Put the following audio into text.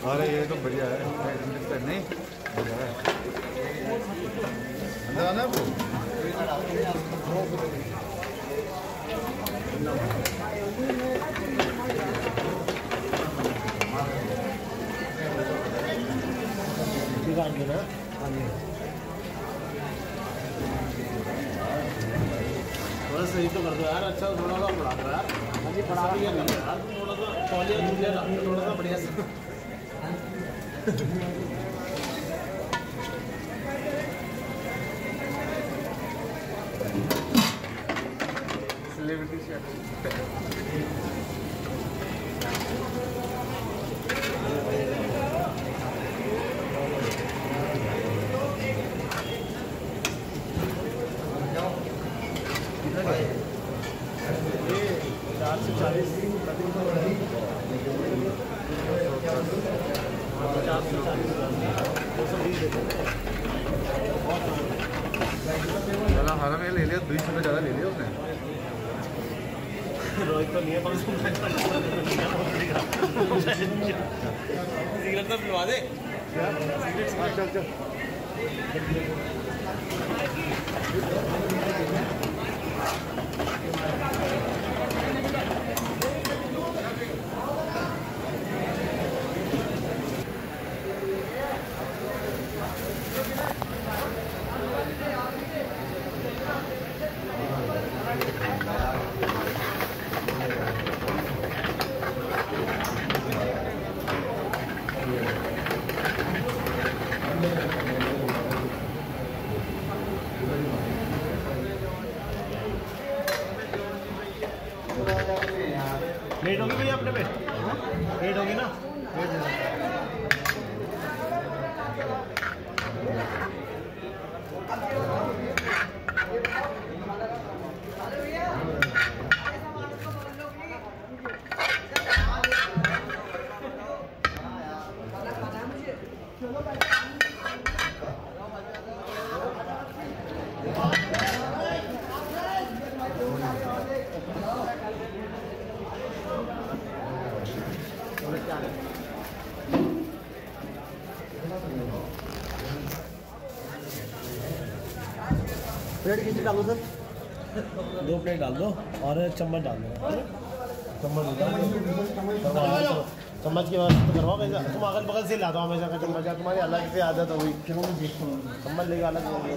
अरे, ये तो बढ़िया है। नहीं? बढ़िया है। अंदर आना है ना थोड़ा सही तो कर दो यार। अच्छा थोड़ा सा यार। पढ़ा है। थोड़ा सा थोड़ा सा बढ़िया चालीस पचास से चालीस दो सौ बीस देते चला हरा में ले लिया दूसरे सौ रुपये ज़्यादा ले लिया उसने। रोहित तो नहीं है पर उसको सिगरेट तो पिलवा दे। चल चल। लेट होगी भैया अपने पे? लेट होगी ना? प्लेट कितनी डालो सर? दो प्लेट डाल दो और चम्मच डाल दो। चम्मच चम्मच के बाद तो करवाओ तुम अगल बगल से ला दो हमेशा का चम्मच तुम्हारी अलग से आदत हो गई। चम्मच लेके अलग हो गई